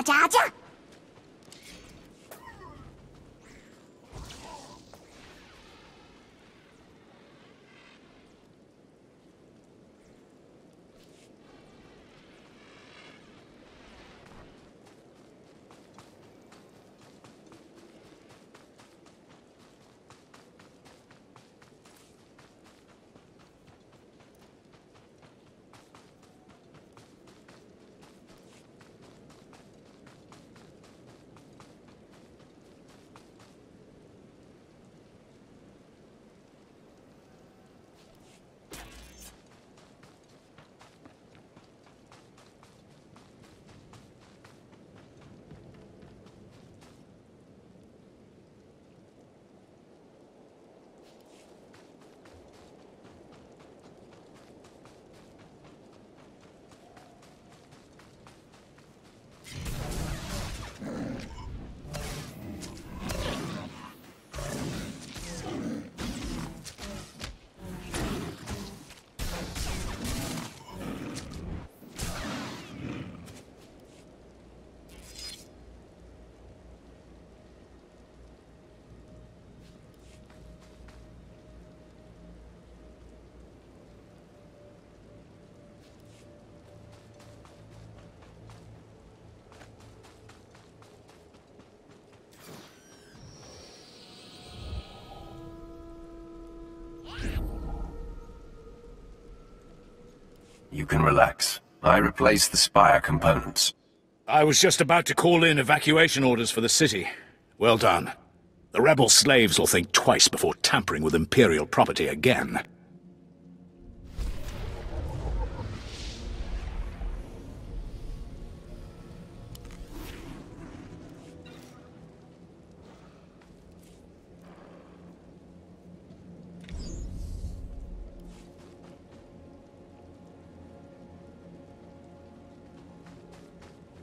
阿佳阿佳 You can relax. I replaced the spire components. I was just about to call in evacuation orders for the city. Well done. The rebel slaves will think twice before tampering with Imperial property again.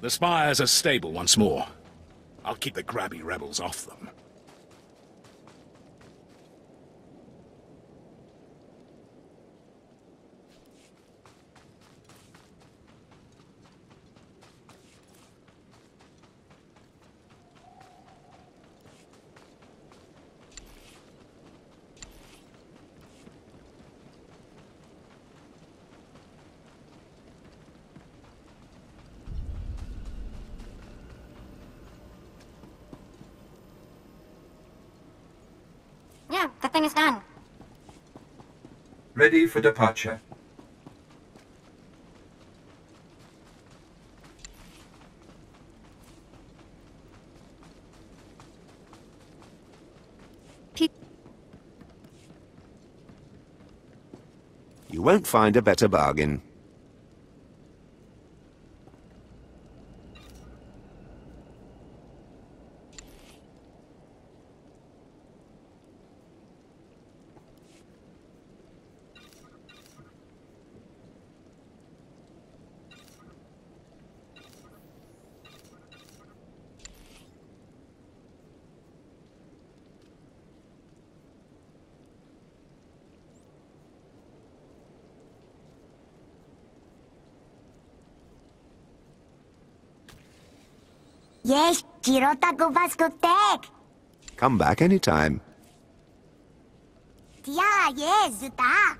The spires are stable once more. I'll keep the grabby rebels off them. Yeah, the thing is done. Ready for departure. You won't find a better bargain. Yes, Girota Gobascotek. Come back anytime. Yeah, yes, Zuta.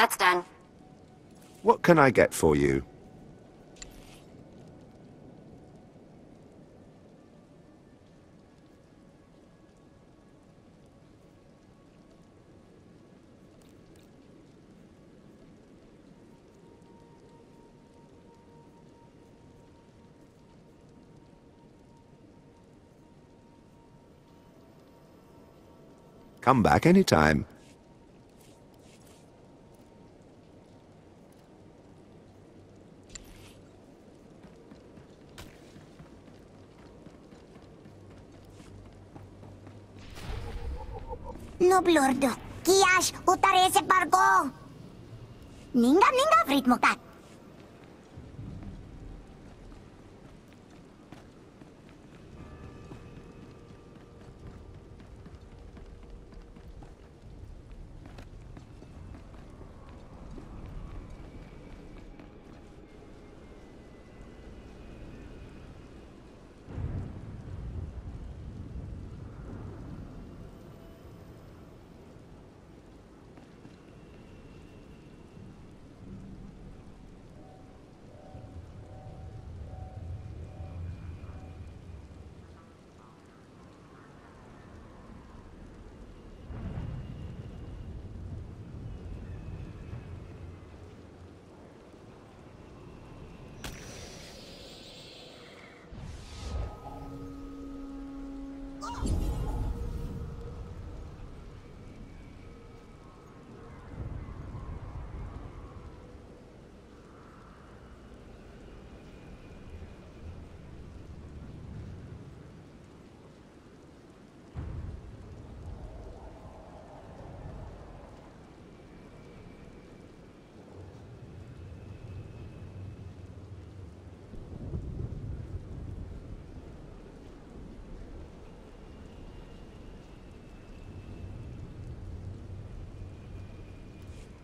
That's done. What can I get for you? Come back anytime. blurdo. Kiash, utare se pargo. Ninga, ninga, vritmo kat.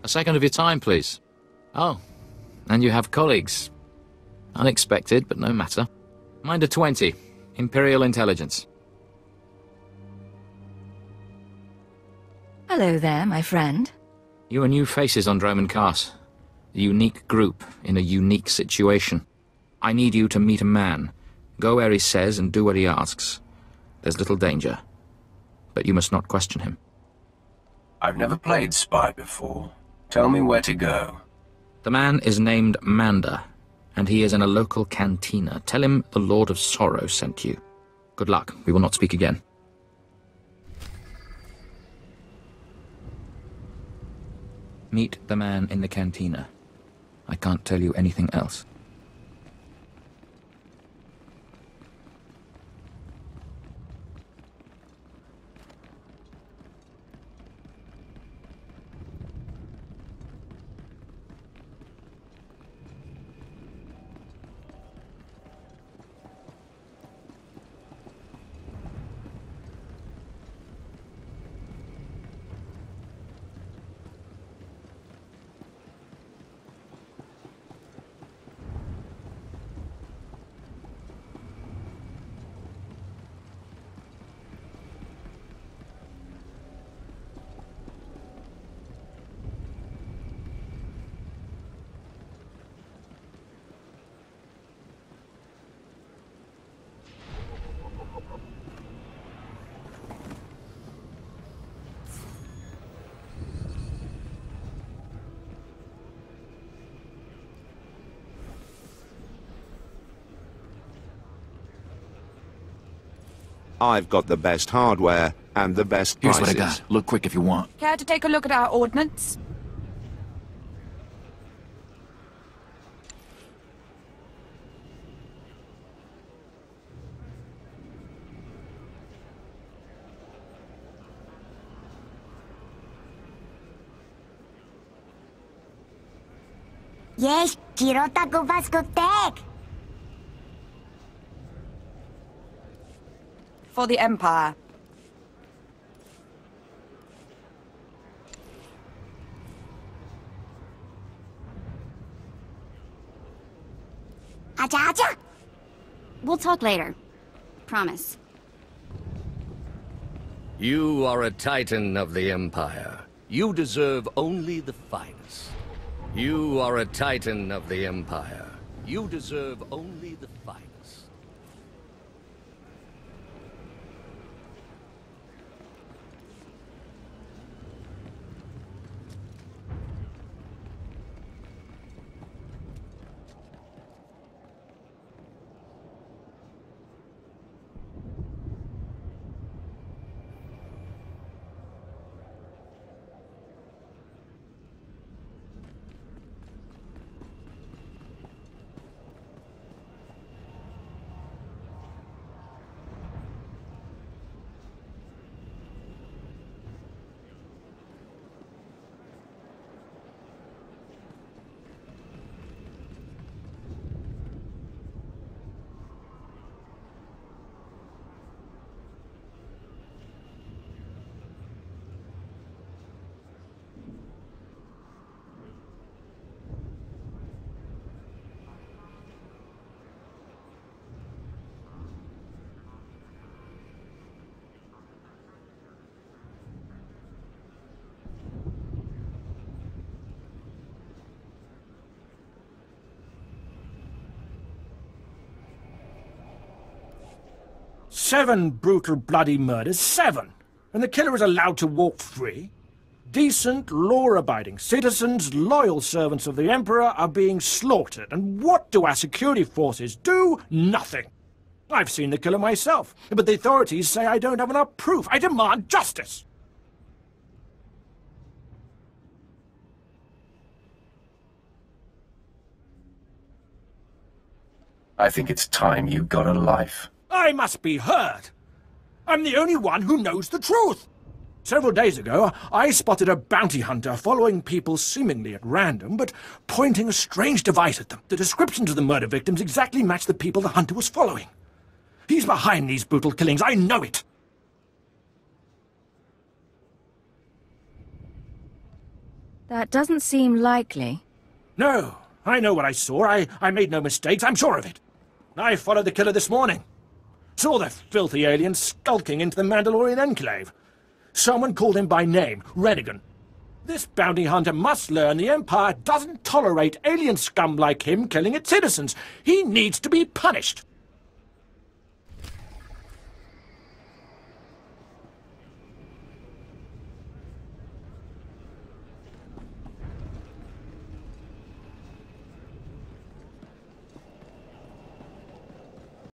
A second of your time, please. Oh, and you have colleagues. Unexpected, but no matter. Mind a 20. Imperial Intelligence. Hello there, my friend. You are new faces on Dromund Kaas. A unique group in a unique situation. I need you to meet a man. Go where he says and do what he asks. There's little danger. But you must not question him. I've never played spy before. Tell me where to go. The man is named Manda, and he is in a local cantina. Tell him the Lord of Sorrow sent you. Good luck. We will not speak again. Meet the man in the cantina. I can't tell you anything else. I've got the best hardware and the best Here's prices. what I got. Look quick if you want. Care to take a look at our ordnance? Yes, Kirota Kubaskutek. For the Empire. Acha acha. We'll talk later. Promise. You are a titan of the Empire. You deserve only the finest. You are a titan of the Empire. You deserve only the finest. Seven brutal, bloody murders. Seven! And the killer is allowed to walk free? Decent, law-abiding citizens, loyal servants of the Emperor are being slaughtered. And what do our security forces do? Nothing. I've seen the killer myself, but the authorities say I don't have enough proof. I demand justice. I think it's time you got a life. I must be heard. I'm the only one who knows the truth. Several days ago, I spotted a bounty hunter following people seemingly at random, but pointing a strange device at them. The descriptions of the murder victims exactly match the people the hunter was following. He's behind these brutal killings, I know it. That doesn't seem likely. No, I know what I saw. I, I made no mistakes, I'm sure of it. I followed the killer this morning. Saw the filthy alien skulking into the Mandalorian enclave. Someone called him by name, Renegan. This bounty hunter must learn the Empire doesn't tolerate alien scum like him killing its citizens. He needs to be punished.